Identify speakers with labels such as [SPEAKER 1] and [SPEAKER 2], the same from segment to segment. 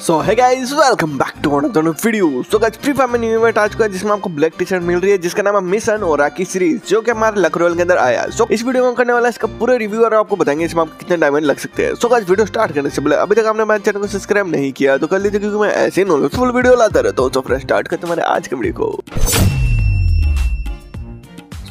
[SPEAKER 1] So hey guys welcome back to another video so guys free fire में new event आ चुका है, जिसमें आपको ब्लैक टी शर्ट मिल रही है, जिसका नाम है मिशन और राकी सीरीज़ जो कि हमारे रॉयल के अंदर आया है। सो इस वीडियो में करने वाला इसका पूरा रिव्यू और आपको बताएँगे इसमें आपको कितने डायमंड लग सकते हैं। सो गाइस वीडियो स्टार्ट करने से पहले, अभी तक आपने हमारे चैनल को सब्सक्राइब नहीं किया तो कर लीजिए, क्योंकि मैं ऐसे नॉलेजफुल वीडियो लाता रहता हूँ। तो फ्रेंड स्टार्ट करते हमारे आज के वीडियो को।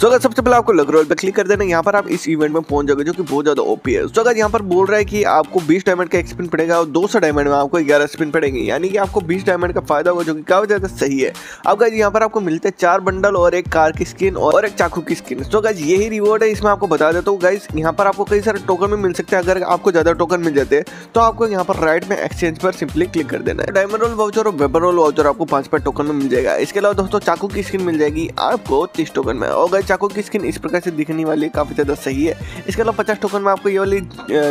[SPEAKER 1] तो अगर सबसे पहले आपको लग रोल पे क्लिक कर देना, यहाँ पर आप इस इवेंट में पहुँच जाओगे जो कि बहुत ज़्यादा ओपी है। तो अगर यहाँ पर बोल रहा है कि आपको 20 डायमंड का एक स्पिन पड़ेगा और 200 डायमंड में आपको 11 स्पिन पड़ेंगे, यानी कि आपको 20 डायमंड का फ़ायदा होगा जो कि काफ़ी ज़्यादा सही है। अब गाइज़ यहाँ पर आपको मिलते हैं चार बंडल और एक कार की स्किन और एक चाकू की स्किन तो गाइज़ यही रिवॉर्ड है, इसमें आपको बता देता हूँ गाइज़ यहाँ पर आपको कई सारे टोकन भी मिल सकते हैं, अगर आपको ज़्यादा टोकन मिल जाते हैं तो आपको यहाँ पर राइट में एक्सचेंज पर सिंपली क्लिक कर देना है। डायमंड रोल वाउचर और वेपर रोल वाउचर आपको पाँच पाँच टोकन में मिल जाएगा। इसके अलावा दोस्तों, चाकू की स्किन मिल जाएगी आपको तीस टोकन में। और गाइज़ चाकू की स्किन इस प्रकार से दिखने वाली है, काफ़ी ज़्यादा सही है। इसके अलावा पचास टोकन में आपको ये वाली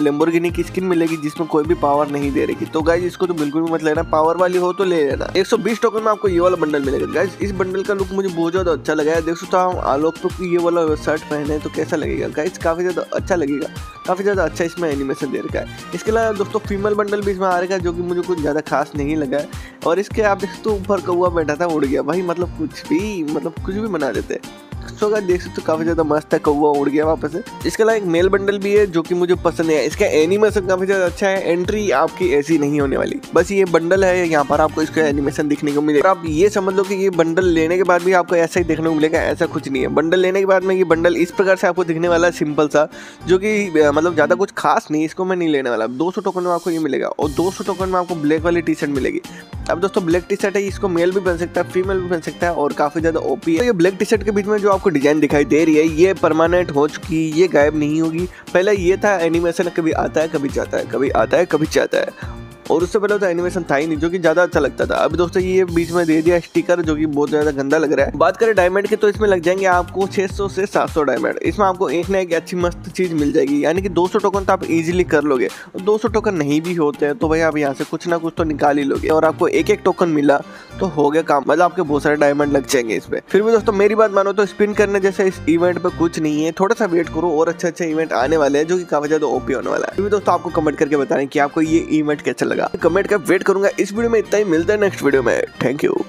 [SPEAKER 1] लेम्बोर्गिनी की स्किन मिलेगी, जिसमें कोई भी पावर नहीं दे रही। तो गाइज़ इसको तो बिल्कुल भी मत लेना पावर वाली हो तो ले लेना। 120 टोकन में आपको ये वाला बंडल मिलेगा। गाइज़ इस बंडल का लुक मुझे बहुत ज़्यादा अच्छा लगा है। देख सकते हो आलोक तो ये वाला शर्ट पहने तो कैसा लगेगा? गाइज़ काफ़ी ज़्यादा अच्छा लगेगा। काफ़ी ज़्यादा अच्छा इसमें एनिमेशन दे रखा है। इसके अलावा दोस्तों फीमेल बंडल भी इसमें आ रखा है, जो कि मुझे कुछ ज़्यादा खास नहीं लगा है। और इसके आप देख सकते ऊपर कौआ बैठा था, उड़ गया। भाई मतलब कुछ भी मतलब कुछ भी बना देते। हैं सो अगर देख सकते हो, काफ़ी ज़्यादा मस्त है, कौवा उड़ गया वापस से। इसके अलावा एक मेल बंडल भी है, जो कि मुझे पसंद है। इसका एनिमेशन काफ़ी ज़्यादा अच्छा है एंट्री आपकी ऐसी नहीं होने वाली। बस ये बंडल है, यहाँ पर आपको इसका एनिमेशन दिखने को मिलेगा। आप ये समझ लो कि ये बंडल लेने के बाद भी आपको ऐसा ही देखने को मिलेगा, ऐसा कुछ नहीं है। बंडल लेने के बाद में ये बंडल इस प्रकार से आपको दिखने वाला है सिंपल सा, जो कि मतलब ज़्यादा कुछ खास नहीं, इसको मैं नहीं लेने वाला। दो सौ टोकन में आपको ये मिलेगा, और दो सौ टोकन में आपको ब्लैक वाली टी शर्ट मिलेगी। अब दोस्तों ब्लैक टी शर्ट है, इसको मेल भी बन सकता है फीमेल भी बन सकता है, और काफ़ी ज़्यादा ओपी है। तो ये ब्लैक टी शर्ट के बीच में जो आपको डिज़ाइन दिखाई दे रही है, ये परमानेंट हो चुकी, ये गायब नहीं होगी। पहले ये था एनिमेशन कभी आता है, कभी जाता है, कभी आता है, कभी जाता है। और उससे पहले तो एनिमेशन था ही नहीं, जो कि ज़्यादा अच्छा लगता था। अभी दोस्तों ये बीच में दे दिया स्टिकर जो कि बहुत ज़्यादा गंदा लग रहा है। बात करें डायमंड की तो इसमें लग जाएँगे आपको 600 से 700 डायमंड इसमें आपको एक ना एक अच्छी मस्त चीज़ मिल जाएगी, यानी कि 200 टोकन तो आप इजीली कर लोगे। और 200 टोकन नहीं भी होते हैं तो भाई आप यहाँ से कुछ ना कुछ तो निकाल ही लोगे। और आपको एक एक टोकन मिला तो हो गया काम। मतलब आपके बहुत सारे डायमंड लग जाएँगे इस पे। फिर भी दोस्तों, मेरी बात मानो तो स्पिन करने जैसे इस इवेंट पे कुछ नहीं है। थोड़ा सा वेट करो, और अच्छे अच्छे इवेंट आने वाले हैं, जो कि काफ़ी ज़्यादा ओपी होने वाला है। फिर भी दोस्तों, आपको कमेंट करके बताएँ कि आपको ये इवेंट कैसा लगा। कमेंट का वेट करूँगा। इस वीडियो में इतना ही, मिलता है नेक्स्ट वीडियो में। Thank you